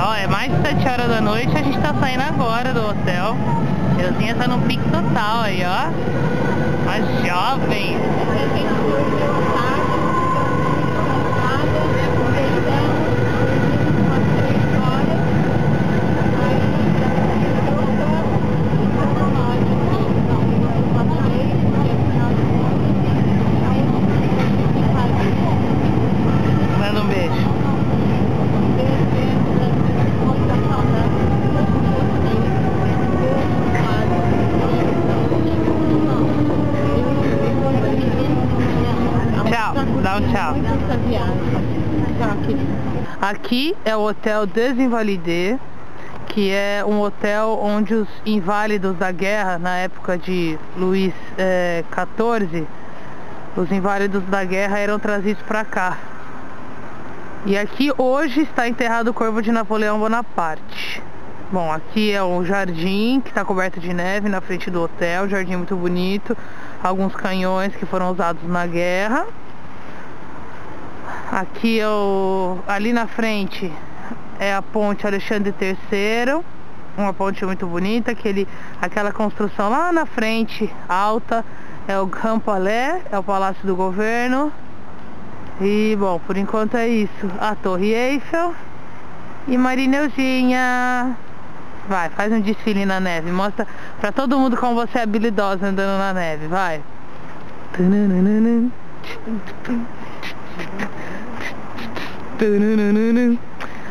Ó, é mais de 7 horas da noite, a gente tá saindo agora do hotel. Euzinha tá no pique total aí, ó. A jovem. Tchau. Aqui é o Hotel Desinvalidé, que é um hotel onde os inválidos da guerra, na época de Luís XIV, os inválidos da guerra eram trazidos para cá. E aqui hoje está enterrado o corpo de Napoleão Bonaparte. Bom, aqui é o jardim que está coberto de neve na frente do hotel, jardim muito bonito, alguns canhões que foram usados na guerra. Aqui é o, ali na frente é a ponte Alexandre III, uma ponte muito bonita, aquele, aquela construção lá na frente, alta, é o Grand Palais, é o Palácio do Governo. E bom, por enquanto é isso. A Torre Eiffel e Marineuzinha. Vai, faz um desfile na neve. Mostra pra todo mundo como você é habilidosa andando na neve. Vai.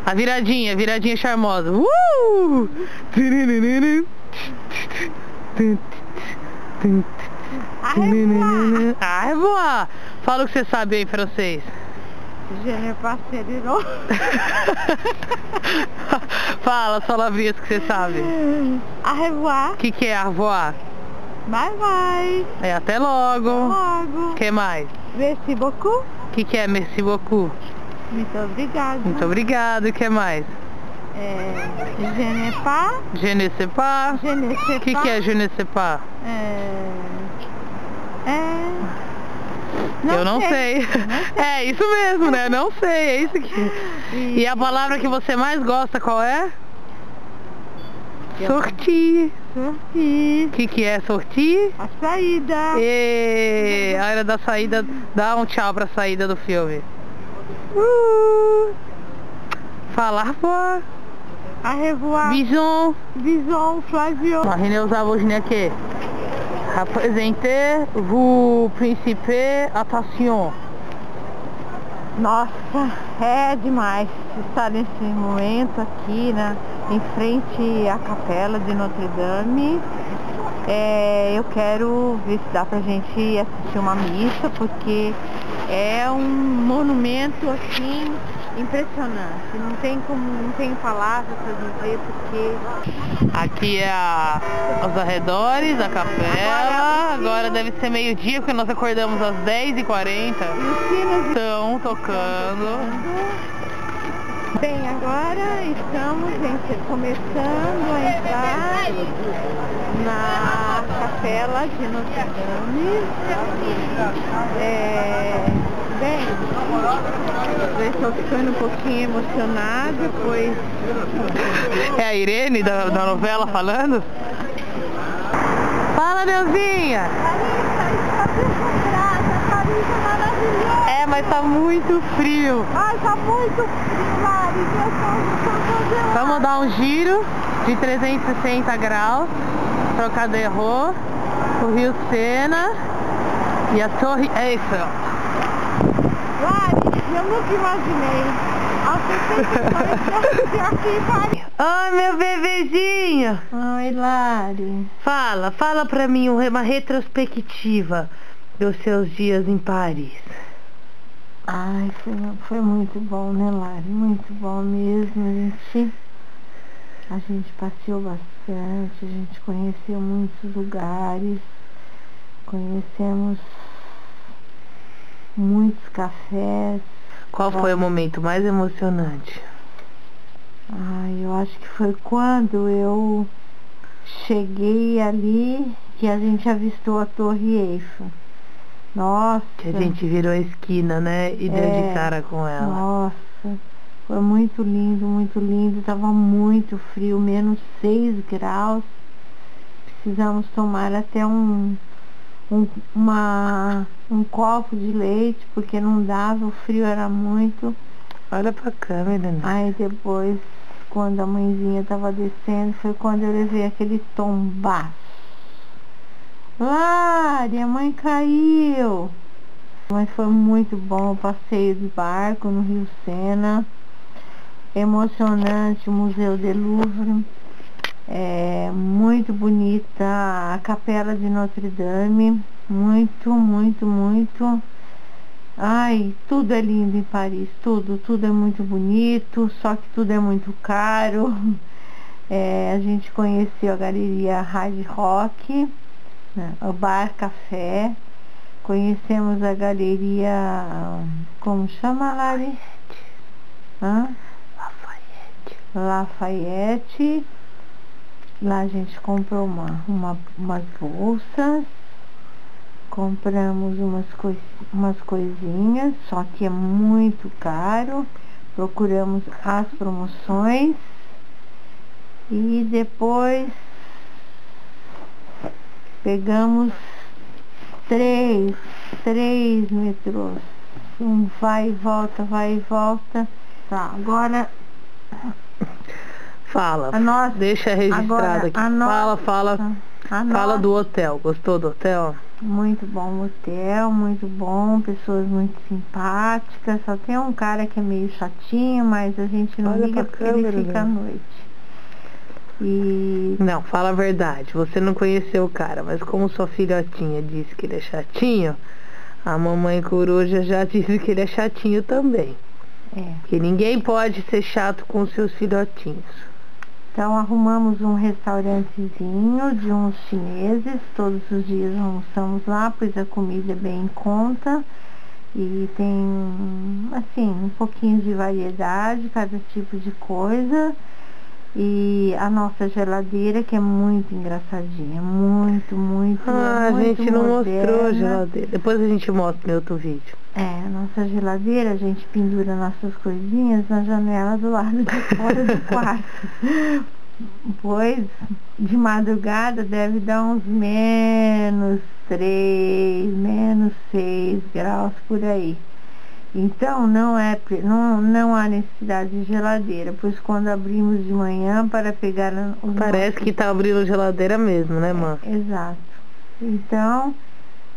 A viradinha, a viradinha charmosa. Uh! É boa! Fala o que você sabe aí francês. Je serino. Fala, só lavrias que você sabe. Au revoir. O que, que é arvoar? Bye bye. É até logo. Logo. O que mais? Merci beaucoup. O que, que é merci beaucoup? Muito obrigada. Muito obrigado. E o que mais? É, sais pas. Je ne sais O que, que é pas? É... É... Eu não sei. Não sei. É isso mesmo, né? Não sei, é isso aqui. E a palavra que você mais gosta qual é? Sortir. Sorti. O que, que é sortir? A saída. E a hora da saída, dá um tchau pra saída do filme. Uh! Falar por A revoar. Bison. Bison, Flavio. Marine usava hoje aqui. Representer vous principe attention. Nossa, é demais estar nesse momento aqui, né? Em frente à capela de Notre Dame. É, eu quero ver se dá pra gente assistir uma missa, porque é um monumento assim impressionante. Não tem como, não tem palavras para dizer porque Aqui é a, os arredores da capela. Agora deve ser meio-dia, porque nós acordamos às 10h40. os sinos Estão tocando. Bem, agora estamos em- começando a entrar na capela de Notre Dame. É, bem, eu estou ficando um pouquinho emocionada, pois É a Irene da, da novela falando? Fala, Neuzinha! É, mas tá muito frio. Ai, tá muito frio, Lari, Deus Vamos dar um giro de 360 graus, Trocadero, o Rio Sena e a Torre Eiffel. Lari, eu nunca imaginei. Aos 62 anos aqui em Paris. Ai, meu bebezinho! Ai, Lari. Fala, fala pra mim uma retrospectiva dos seus dias em Paris. Ai, foi, foi muito bom, né, Lari? Muito bom mesmo. A gente, a gente passeou bastante, a gente conheceu muitos lugares, conhecemos muitos cafés. Qual foi o momento mais emocionante? Ai, eu acho que foi quando eu cheguei ali que a gente avistou a Torre Eiffel. Nossa! Que a gente virou a esquina, né? E deu É. de cara com ela. Nossa, Foi muito lindo, muito lindo. Tava muito frio, menos 6 graus. Precisamos tomar até um, um, uma, um copo de leite, porque não dava, o frio era muito. Olha pra câmera, né? Aí depois, quando a mãezinha tava descendo, foi quando eu levei aquele tombaço. Lari, a mãe caiu. Mas foi muito bom o passeio de barco no Rio Sena. Emocionante o Museu de Louvre. É muito bonita a Capela de Notre Dame. Muito, muito, muito. Ai, tudo é lindo em Paris, tudo, tudo é muito bonito, só que tudo é muito caro. É, a gente conheceu a galeria Hard Rock, né, o Bar Café, Conhecemos a galeria, como chama, Lari? Hã? Lafayette. Lafayette. Lá a gente comprou uma, uma, umas bolsas, compramos umas, coi, umas coisinhas, só que é muito caro. Procuramos as promoções e depois pegamos três, três metrôs. Um vai e volta, vai e volta. Tá, agora. Fala. A nossa, deixa registrado agora, aqui. Nossa, fala, fala. Fala do hotel. Gostou do hotel? Muito bom hotel, muito bom, pessoas muito simpáticas. Só tem um cara que é meio chatinho, mas a gente não Olha liga porque câmera, ele fica à né? noite. E Não, fala a verdade. Você não conheceu o cara, mas como sua filhotinha disse que ele é chatinho, a mamãe coruja já disse que ele é chatinho também. é. Que ninguém pode ser chato com seus filhotinhos. Então arrumamos um restaurantezinho de uns chineses, todos os dias almoçamos lá, pois a comida é bem em conta e tem assim, um pouquinho de variedade, cada tipo de coisa. E a nossa geladeira que é muito engraçadinha, muito, muito, Ah, a muito gente não moderna. mostrou a geladeira. Depois a gente mostra no outro vídeo. É, a nossa geladeira, a gente pendura nossas coisinhas na janela do lado de fora do quarto. Pois, de madrugada deve dar uns menos 3, menos 6 graus por aí. Então, não, é, não, não há necessidade de geladeira, pois quando abrimos de manhã para pegar os Parece que tá abrindo geladeira mesmo, né, mãe? Exato. Então,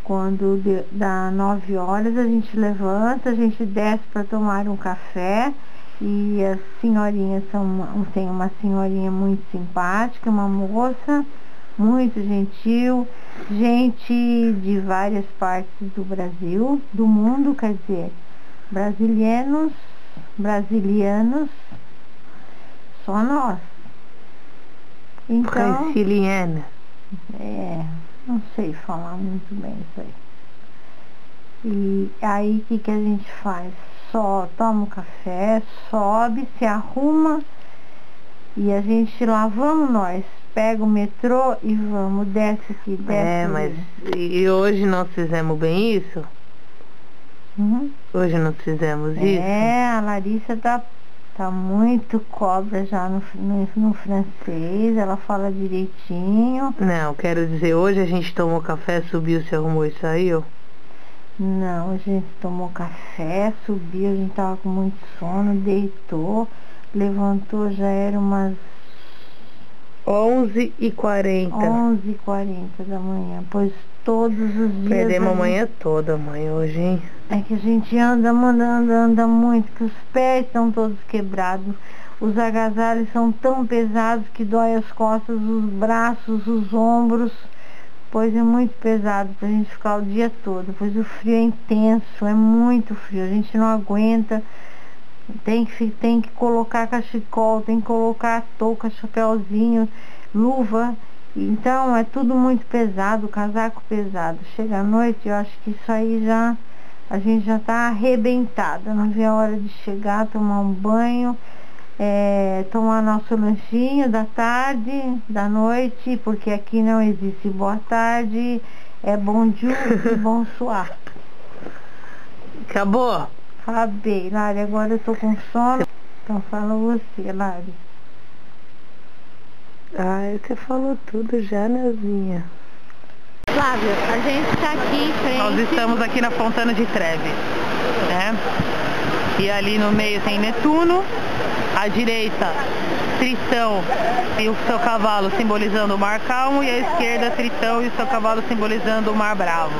quando de- dá nove horas, a gente levanta, a gente desce para tomar um café e as senhorinhas são, uma- tem uma senhorinha muito simpática, uma moça muito gentil, gente de várias partes do Brasil, do mundo, quer dizer, brasilianos, brasilianos, só nós. Então, Franciliana. é, não sei falar muito bem isso aí. E aí o que, que a gente faz? Só toma um café, sobe, se arruma e a gente lá vamos nós. Pega o metrô e vamos, desce aqui, desce. É, mas e hoje nós fizemos bem isso? Uhum. Hoje nós fizemos isso? É, a Larissa tá, tá muito cobra já no, no, no francês, ela fala direitinho. Não, quero dizer, hoje a gente tomou café, subiu, se arrumou e saiu. Não, a gente tomou café, subiu, a gente tava com muito sono, deitou, levantou, já era umas 11 e 40 11h40 da manhã, pois todos os dias. Perdemos a manhã toda, mãe, hoje, hein? É que a gente anda, anda, anda, anda muito, que os pés estão todos quebrados. Os agasalhos são tão pesados que dói as costas, os braços, os ombros. Pois é muito pesado pra gente ficar o dia todo. Pois o frio é intenso, é muito frio. A gente não aguenta. Tem que, tem que colocar cachecol, tem que colocar touca, chapéuzinho, luva. Então é tudo muito pesado, casaco pesado. Chega à noite, eu acho que isso aí já a gente já está arrebentada, não vê a hora de chegar, tomar um banho, é, tomar nosso lanchinho da tarde, da noite, porque aqui não existe boa tarde, é bom dia e bom suar. Acabou? Acabei, Lari, agora eu tô com sono. Então fala você, Lari. Ai, você falou tudo já, Neuzinha. Flávio, a gente está aqui em frente... Nós estamos aqui na Fontana de Treve, né? E ali no meio tem Netuno, à direita Tritão e o seu cavalo simbolizando o mar calmo e à esquerda Tritão e o seu cavalo simbolizando o mar bravo.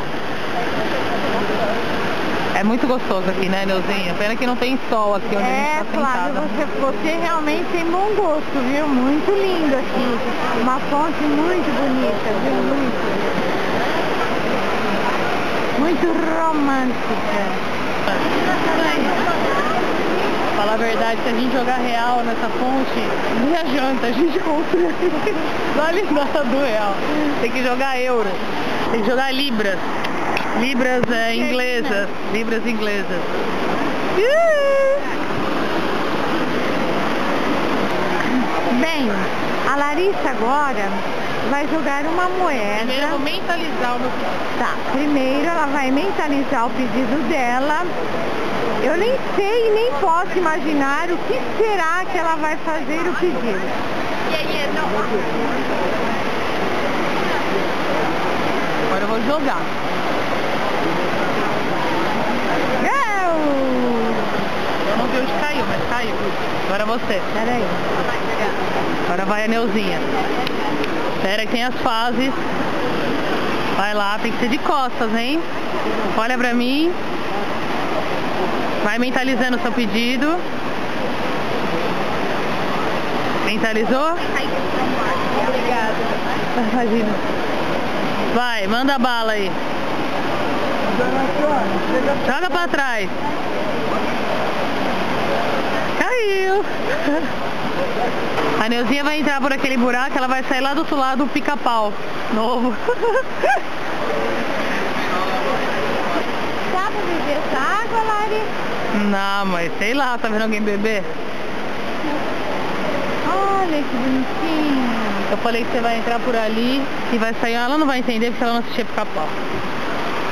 É muito gostoso aqui, né, Neuzinha? Pena que não tem sol aqui onde é, a gente Flávio, sentada. você, você realmente tem bom gosto, viu? Muito lindo aqui. Uma fonte muito bonita, viu? Muito. Muito romântica. Falar a verdade, se a gente jogar real nessa fonte, nem a janta a gente compra. Vale nada do real. Tem que jogar euros. Tem que jogar libras. Libras é, inglesas. Libras inglesas. Bem, a Larissa agora vai jogar uma moeda. Primeiro eu vou mentalizar o meu pedido. Tá, primeiro ela vai mentalizar o pedido dela. Eu nem sei e nem posso imaginar o que será que ela vai fazer o pedido. Agora eu vou jogar. Eu não vi onde caiu, mas caiu. Agora você. Peraí. Agora vai a Neuzinha. Espera que tem as fases. Vai lá, tem que ser de costas, hein? Olha pra mim. Vai mentalizando o seu pedido. Mentalizou? Obrigada. Imagina. Vai, manda bala aí. Joga pra trás. Caiu. A Neuzinha vai entrar por aquele buraco, ela vai sair lá do outro lado do pica-pau novo. Dá pra beber essa água, Lari? Não, mas sei lá, tá vendo alguém beber? Olha que bonitinho. Eu falei que você vai entrar por ali e vai sair. Ela não vai entender porque ela não assistia pica-pau.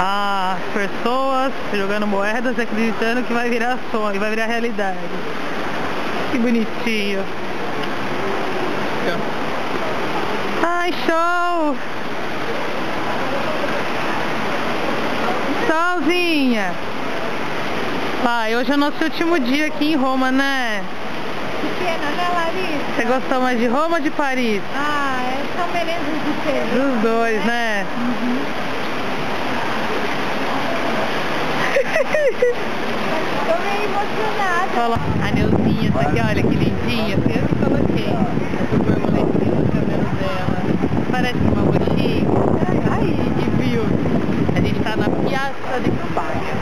As pessoas jogando moedas acreditando que vai virar sonho, vai virar realidade. Que bonitinho. Ai, show! Solzinha! Pai, hoje é o nosso último dia aqui em Roma, né? Pequena, né, Larissa? Você gostou mais de Roma ou de Paris? Ah, é, são merendos diferentes. Dos dois, né? Tô meio emocionada. Fala, a Neuzinha, essa aqui, olha que lindinha. Foi eu que coloquei. Borboletinha no cabelo dela. Parece uma mochila. Aí, viu? A gente tá na Piazza de Spagna.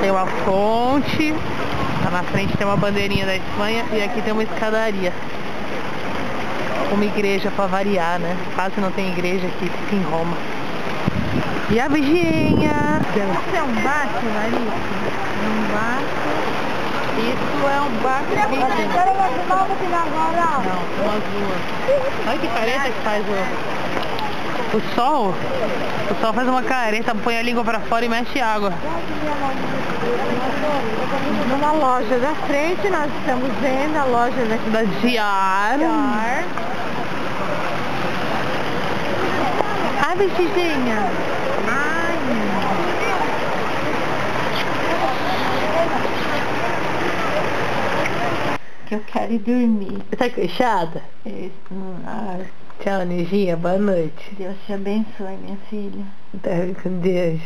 Tem uma fonte. Lá na frente tem uma bandeirinha da Espanha. E aqui tem uma escadaria. Uma igreja pra variar, né? Quase não tem igreja aqui, fica em Roma. E a vizinha. Isso é um barco, Larissa? É um barco. Isso é um barco viking. Não, são as duas. Olha que careta que faz o... O sol. O sol faz uma careta, põe a língua pra fora e mexe água. Numa loja da frente, nós estamos vendo a loja da Da Diar. Car. A vestidinha. Ai, que eu quero ir dormir. Você tá queixada? Isso, ah, Tchau, Nijinha. Boa noite. Deus te abençoe, minha filha. Tá com Deus.